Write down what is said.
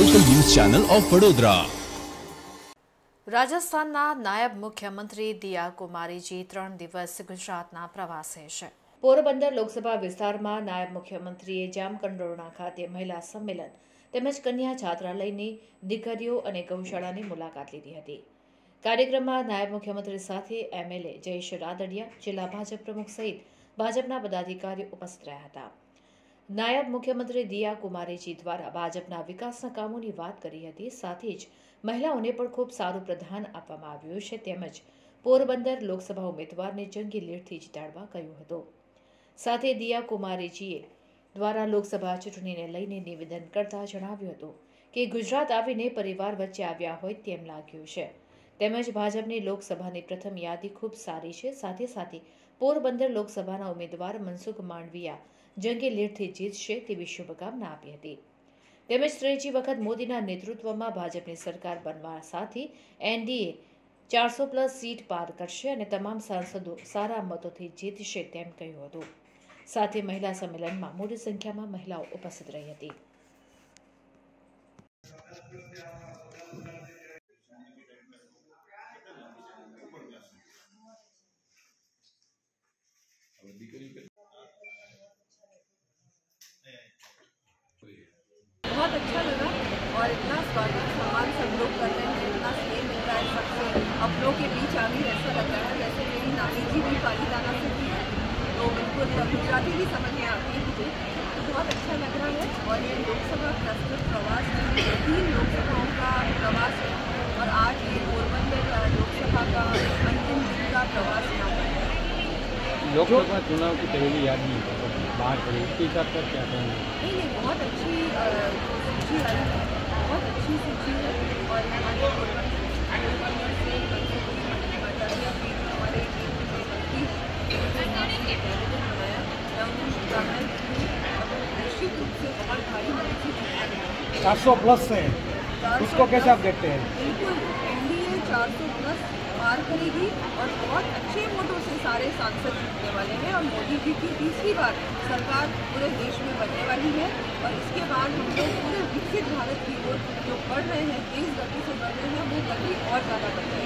Of Vadodara. રાજસ્થાનના નાયબ મુખ્યમંત્રી દિયા કુમારીજી ત્રણ દિવસ ગુજરાતના પ્રવાસે છે. પોરબંદર લોકસભા વિસ્તારમાં નાયબ મુખ્યમંત્રીએ જામકંડોરણા ખાતે મહિલા સંમેલન તેમજ કન્યા છાત્રાલયની દીકરીઓ અને ગૌશાળાની મુલાકાત લીધી હતી. કાર્યક્રમમાં નાયબ મુખ્યમંત્રી સાથે એમએલએ જયેશ રાદડિયા, જિલ્લા ભાજપ પ્રમુખ સહિત ભાજપના પદાધિકારીઓ ઉપસ્થિત રહ્યા હતા. નાયબ મુખ્યમંત્રી દિયા કુમારીજી દ્વારા ભાજપના વિકાસના કામોની વાત કરી હતી. સાથે જ મહિલાઓને પણ ખૂબ સારું પ્રધાન આપવામાં આવ્યું છે. તેમજ પોરબંદર લોકસભા ઉમેદવારને જંગી લીડથી જીતાડવા કહ્યું હતું. સાથે દિયા કુમારીજીએ દ્વારા લોકસભા ચૂંટણીને લઈને નિવેદન કરતા જણાવ્યું હતું કે ગુજરાત આવીને પરિવાર વચ્ચે આવ્યા હોય તેમ લાગ્યું છે. તેમજ ભાજપની લોકસભાની પ્રથમ યાદી ખૂબ સારી છે. સાથે સાથે પોરબંદર લોકસભાના ઉમેદવાર મનસુખ માંડવિયા જંગી લીડથી જીતશે તેવી શુભકામના આપી હતી. તેમજ ત્રીજી વખત મોદીના નેતૃત્વમાં ભાજપની સરકાર બનવા સાથે એનડીએ ચારસો પ્લસ સીટ પાર કરશે અને તમામ સાંસદો સારા મતોથી જીતશે તેમ કહ્યું હતું. સાથે મહિલા સંમેલનમાં મોટી સંખ્યામાં મહિલાઓ ઉપસ્થિત રહી હતી. बहुत अच्छा लगा और इतना स्वागत सम्मान सब लोग कर रहे हैं इतना स्नेह मिल रहा है सबसे। अपनों के बीच आ गई ऐसा लग रहा है जैसे मेरी नानी जी भी पालीताना से है तो बिल्कुल गुजराती भी समझ में आती है मुझे। तो बहुत अच्छा लग रहा है और ये लोकसभा प्रस्तुत प्रवास तीन लोकसभाओं का प्रवास है और आज ये पोरबंदर लोकसभा का अंतिम दिन का प्रवास यहाँ पर है। लोकसभा चुनाव की पहली यादी बाहर पड़ी। उसके हिसाब से क्या कहेंगे? नहीं नहीं बहुत अच्छी अच्छी है बहुत अच्छी सी चीज़ और हमारे चार सौ प्लस हैं। उसको कैसे आप देखते हैं? बिल्कुल एन चार सौ प्लस पार करेगी और बहुत अच्छे वोटों से सारे सांसद जीतने वाले हैं और मोदी जी की तीसरी बार सरकार पूरे देश में बनने वाली है और इसके बाद हम लोग पूरे विकसित भारत की ओर जो बढ़ रहे हैं, तेज गति से बढ़ रहे हैं, वो गति और ज़्यादा बढ़ रहे है।